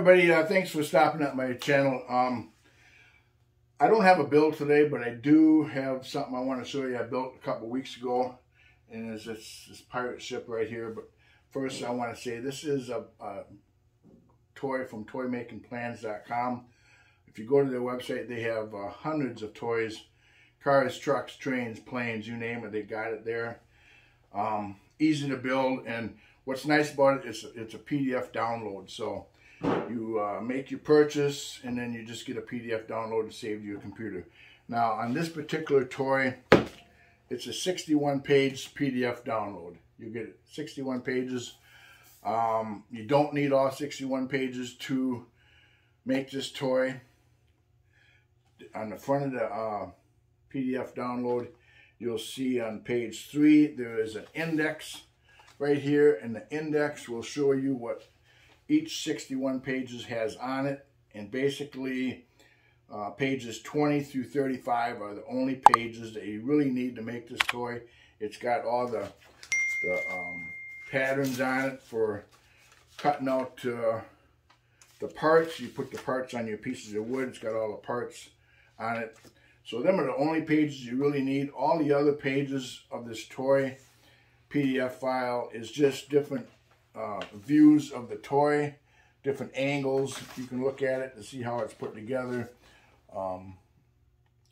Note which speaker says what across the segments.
Speaker 1: everybody, uh, thanks for stopping at my channel. Um, I don't have a build today, but I do have something I want to show you I built a couple weeks ago. And it's this, this pirate ship right here. But first I want to say this is a, a toy from toymakingplans.com. If you go to their website, they have uh, hundreds of toys. Cars, trucks, trains, planes, you name it, they got it there. Um, easy to build, and what's nice about it is it's a PDF download. So you uh, make your purchase, and then you just get a PDF download to save to your computer. Now, on this particular toy, it's a 61-page PDF download. You get 61 pages. Um, you don't need all 61 pages to make this toy. On the front of the uh, PDF download, you'll see on page three, there is an index right here, and the index will show you what each 61 pages has on it, and basically uh, pages 20 through 35 are the only pages that you really need to make this toy. It's got all the, the um, patterns on it for cutting out uh, the parts. You put the parts on your pieces of wood. It's got all the parts on it. So them are the only pages you really need. All the other pages of this toy PDF file is just different uh, views of the toy, different angles. You can look at it to see how it's put together. Um,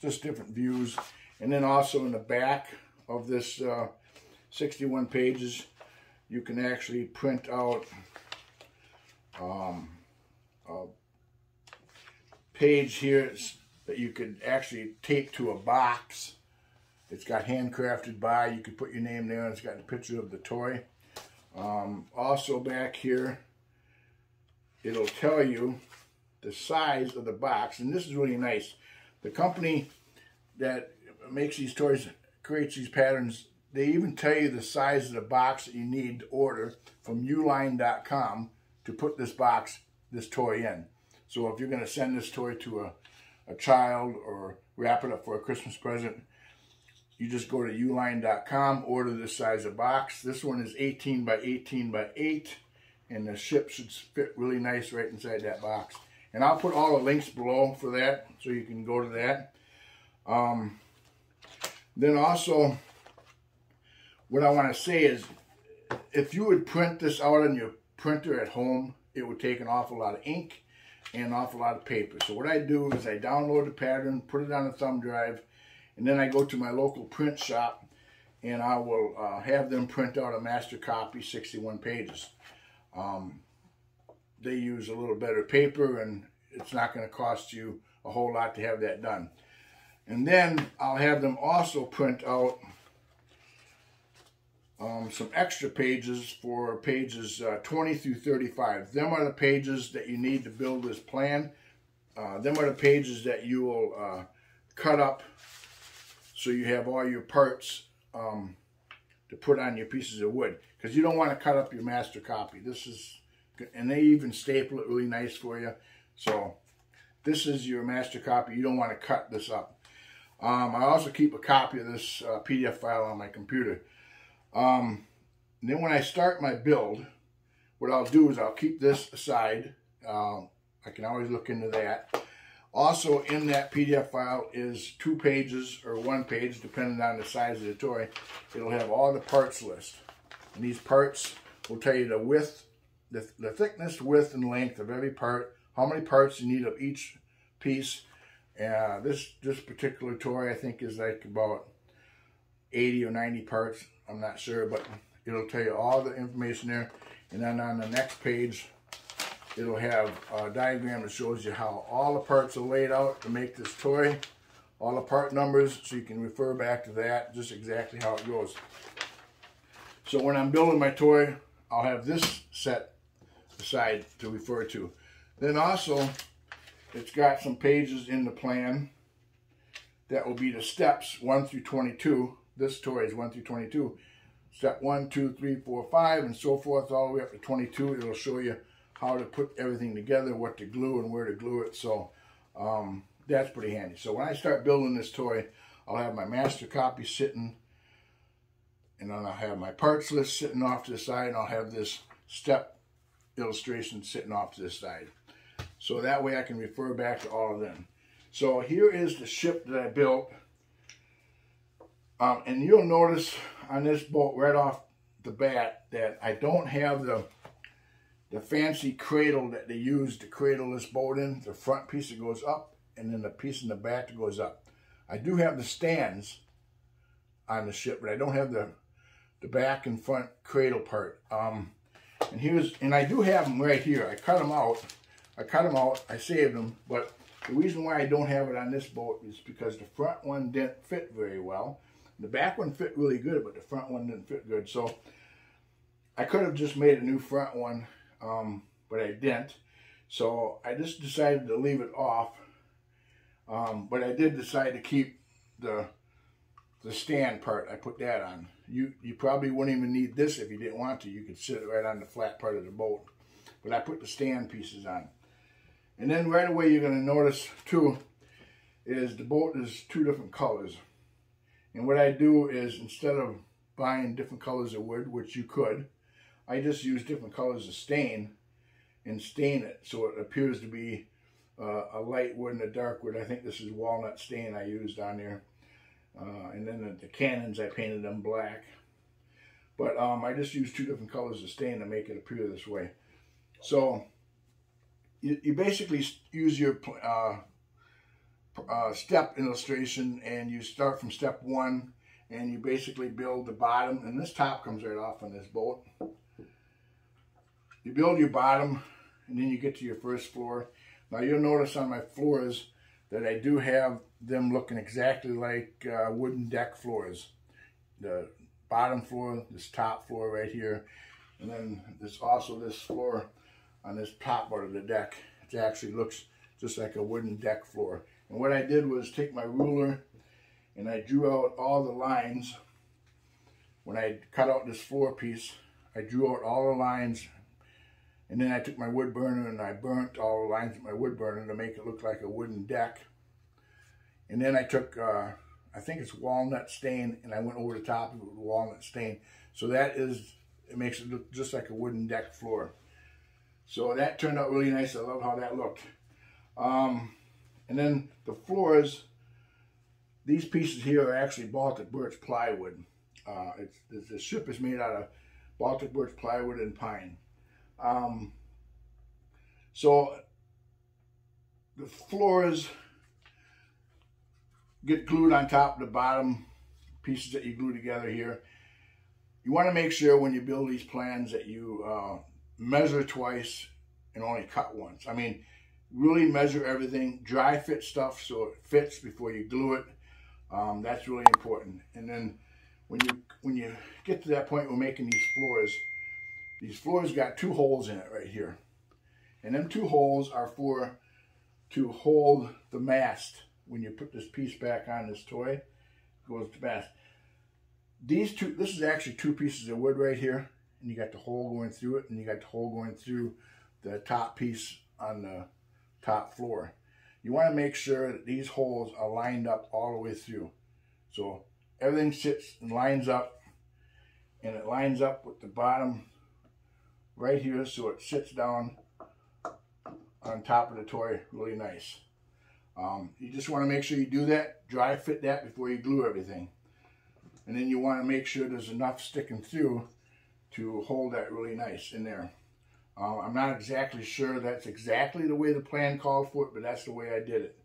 Speaker 1: just different views. And then also in the back of this uh, 61 pages, you can actually print out um, a page here that you could actually tape to a box. It's got handcrafted by. You could put your name there. And it's got a picture of the toy. Um, also back here, it'll tell you the size of the box. And this is really nice. The company that makes these toys, creates these patterns, they even tell you the size of the box that you need to order from uline.com to put this box, this toy in. So if you're going to send this toy to a a child or wrap it up for a Christmas present, you just go to uline.com, order this size of box. This one is 18 by 18 by 8, and the ship should fit really nice right inside that box. And I'll put all the links below for that, so you can go to that. Um, then also, what I want to say is, if you would print this out on your printer at home, it would take an awful lot of ink and an awful lot of paper. So what I do is I download the pattern, put it on a thumb drive, and then I go to my local print shop and I will uh, have them print out a master copy, 61 pages. Um, they use a little better paper and it's not going to cost you a whole lot to have that done. And then I'll have them also print out um, some extra pages for pages uh, 20 through 35. Them are the pages that you need to build this plan. Uh, them are the pages that you will uh, cut up so you have all your parts um, to put on your pieces of wood. Because you don't want to cut up your master copy. This is, and they even staple it really nice for you. So this is your master copy. You don't want to cut this up. Um, I also keep a copy of this uh, PDF file on my computer. Um, then when I start my build, what I'll do is I'll keep this aside. Uh, I can always look into that. Also in that PDF file is two pages or one page, depending on the size of the toy. It'll have all the parts list. And these parts will tell you the width, the, the thickness, width, and length of every part, how many parts you need of each piece. Uh, this, this particular toy I think is like about 80 or 90 parts. I'm not sure, but it'll tell you all the information there. And then on the next page, it'll have a diagram that shows you how all the parts are laid out to make this toy. All the part numbers, so you can refer back to that, just exactly how it goes. So when I'm building my toy, I'll have this set aside to refer to. Then also, it's got some pages in the plan that will be the steps 1 through 22 this toy is 1 through 22. Step 1, 2, 3, 4, 5, and so forth, all the way up to 22. It'll show you how to put everything together, what to glue, and where to glue it. So um, that's pretty handy. So when I start building this toy, I'll have my master copy sitting, and then I'll have my parts list sitting off to the side, and I'll have this step illustration sitting off to the side. So that way I can refer back to all of them. So here is the ship that I built. Um, and you'll notice on this boat right off the bat that I don't have the the fancy cradle that they use to cradle this boat in. The front piece that goes up and then the piece in the back that goes up. I do have the stands on the ship, but I don't have the the back and front cradle part. Um, and here's, and I do have them right here. I cut them out. I cut them out. I saved them, but the reason why I don't have it on this boat is because the front one didn't fit very well. The back one fit really good, but the front one didn't fit good. So I could have just made a new front one, um, but I didn't. So I just decided to leave it off. Um, but I did decide to keep the the stand part. I put that on. You you probably wouldn't even need this if you didn't want to. You could sit right on the flat part of the boat. But I put the stand pieces on. And then right away you're going to notice too is the boat is two different colors. And what I do is instead of buying different colors of wood, which you could, I just use different colors of stain and stain it so it appears to be uh, a light wood and a dark wood. I think this is walnut stain I used on there. Uh, and then the, the, cannons, I painted them black. But um, I just used two different colors of stain to make it appear this way. So you, you basically use your uh, uh, step illustration and you start from step one and you basically build the bottom and this top comes right off on this boat. You build your bottom and then you get to your first floor. Now you'll notice on my floors that I do have them looking exactly like uh, wooden deck floors. The bottom floor, this top floor right here, and then there's also this floor on this top part of the deck. It actually looks just like a wooden deck floor. And what I did was take my ruler and I drew out all the lines. When I cut out this floor piece, I drew out all the lines and then I took my wood burner and I burnt all the lines with my wood burner to make it look like a wooden deck. And then I took, uh, I think it's walnut stain, and I went over the top of it with walnut stain. So that is, it makes it look just like a wooden deck floor. So that turned out really nice. I love how that looked. Um, and then the floors, these pieces here are actually Baltic birch plywood. Uh, it's, the ship is made out of Baltic birch plywood and pine. Um, so the floors get glued on top the bottom pieces that you glue together here. You want to make sure when you build these plans that you uh, measure twice and only cut once. I mean, really measure everything, dry fit stuff so it fits before you glue it. Um, that's really important. And then when you when you get to that point we're making these floors, these floors got two holes in it right here. And them two holes are for to hold the mast. When you put this piece back on this toy, goes to mast. These two, this is actually two pieces of wood right here. And you got the hole going through it, and you got the hole going through the top piece on the top floor. You want to make sure that these holes are lined up all the way through. So everything sits and lines up, and it lines up with the bottom right here so it sits down on top of the toy really nice. Um, you just want to make sure you do that, dry fit that before you glue everything. And then you want to make sure there's enough sticking through to hold that really nice in there. Uh, I'm not exactly sure that's exactly the way the plan called for it, but that's the way I did it.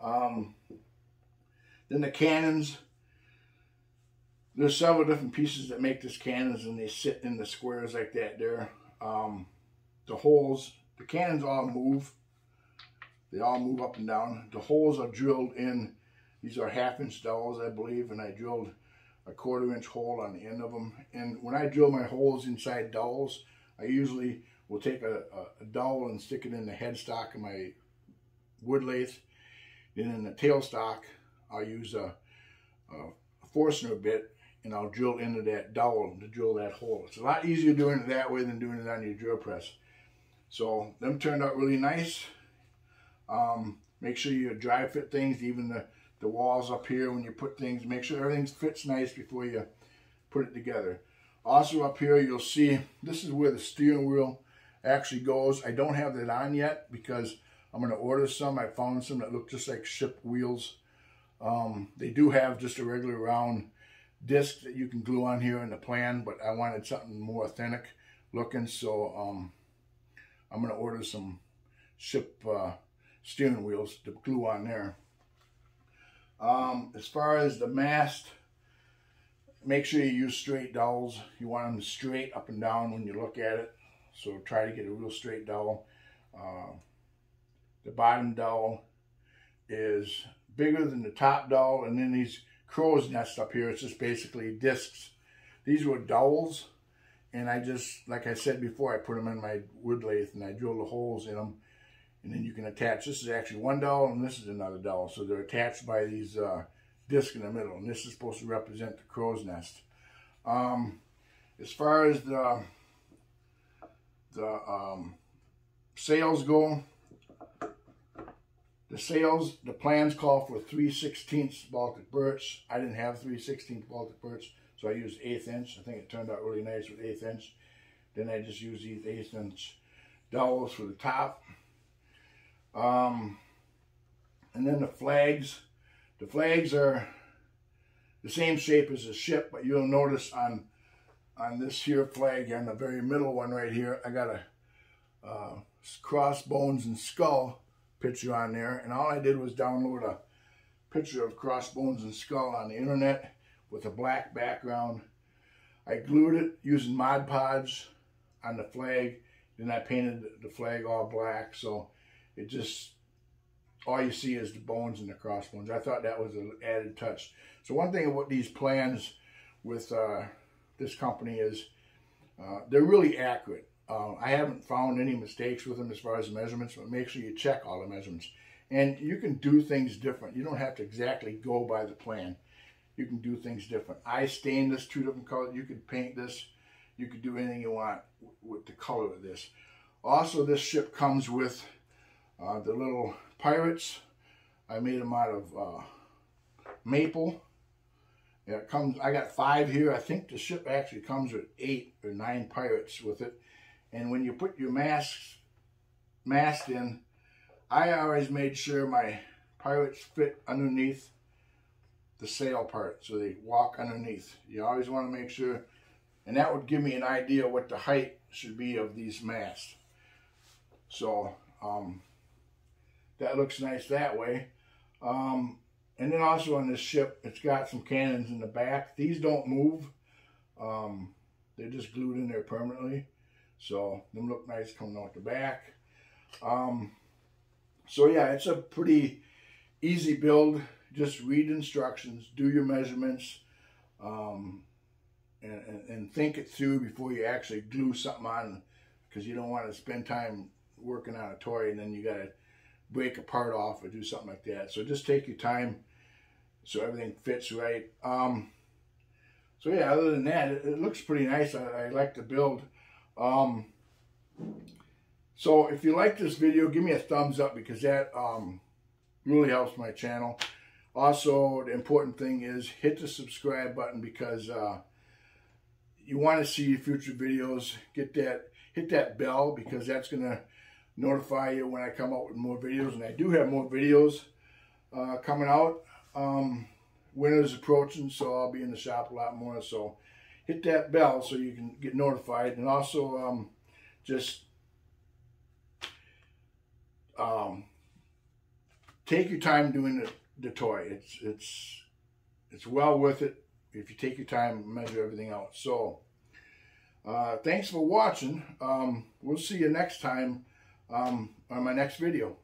Speaker 1: Um, then the cannons, there's several different pieces that make this cannons and they sit in the squares like that there. Um, the holes, the cannons all move. They all move up and down. The holes are drilled in. These are half inch dowels, I believe, and I drilled a quarter inch hole on the end of them. And when I drill my holes inside dowels, I usually will take a, a, a dowel and stick it in the headstock of my wood lathe. Then in the tailstock, I'll use a, a Forstner bit and I'll drill into that dowel to drill that hole. It's a lot easier doing it that way than doing it on your drill press. So them turned out really nice. Um, make sure you dry fit things, even the, the walls up here when you put things, make sure everything fits nice before you put it together. Also up here you'll see, this is where the steering wheel actually goes. I don't have that on yet because I'm going to order some. I found some that look just like ship wheels. Um, they do have just a regular round disc that you can glue on here in the plan, but I wanted something more authentic looking, so um, I'm going to order some ship uh, steering wheels to glue on there. Um, as far as the mast, make sure you use straight dowels. You want them straight up and down when you look at it. So try to get a real straight dowel. Uh, the bottom dowel is bigger than the top dowel. And then these crow's nest up here, it's just basically discs. These were dowels. And I just, like I said before, I put them in my wood lathe and I drilled the holes in them. And then you can attach, this is actually one dowel and this is another dowel. So they're attached by these uh, discs in the middle. And this is supposed to represent the crow's nest. Um, as far as the, the um, sails go, the sails, the plans call for 3 16ths Baltic birch. I didn't have 3 16ths Baltic birch, so I used eighth inch. I think it turned out really nice with eighth inch. Then I just used these eighth inch dowels for the top. Um, and then the flags. The flags are the same shape as the ship, but you'll notice on on this here flag, on the very middle one right here, I got a uh, crossbones and skull picture on there. And all I did was download a picture of crossbones and skull on the internet with a black background. I glued it using Mod Podge on the flag. Then I painted the flag all black. So it just, all you see is the bones and the crossbones. I thought that was an added touch. So one thing about these plans with uh, this company is uh, they're really accurate. Uh, I haven't found any mistakes with them as far as measurements, but make sure you check all the measurements. And you can do things different. You don't have to exactly go by the plan. You can do things different. I stained this two different colors. You could paint this. You could do anything you want with the color of this. Also, this ship comes with uh, the little pirates. I made them out of uh, maple. Yeah, it comes. I got five here. I think the ship actually comes with eight or nine pirates with it. And when you put your masks, mast in, I always made sure my pirates fit underneath the sail part so they walk underneath. You always want to make sure, and that would give me an idea what the height should be of these masts. So um, that looks nice that way. Um, and then also on this ship, it's got some cannons in the back. These don't move. Um, they're just glued in there permanently. So them look nice coming out the back. Um, so yeah, it's a pretty easy build. Just read instructions, do your measurements, um, and, and, and, think it through before you actually glue something on because you don't want to spend time working on a toy and then you got to break a part off or do something like that. So just take your time so everything fits right. Um, so yeah, other than that, it, it looks pretty nice. I, I like the build. Um, so if you like this video, give me a thumbs up because that um, really helps my channel. Also, the important thing is hit the subscribe button because uh, you want to see future videos. Get that, hit that bell because that's going to notify you when I come out with more videos. And I do have more videos uh, coming out. Um, winter's approaching, so I'll be in the shop a lot more. So hit that bell so you can get notified. And also um, just um, take your time doing the, the toy. It's, it's, it's well worth it if you take your time and measure everything out. So uh, thanks for watching. Um, we'll see you next time um, on my next video.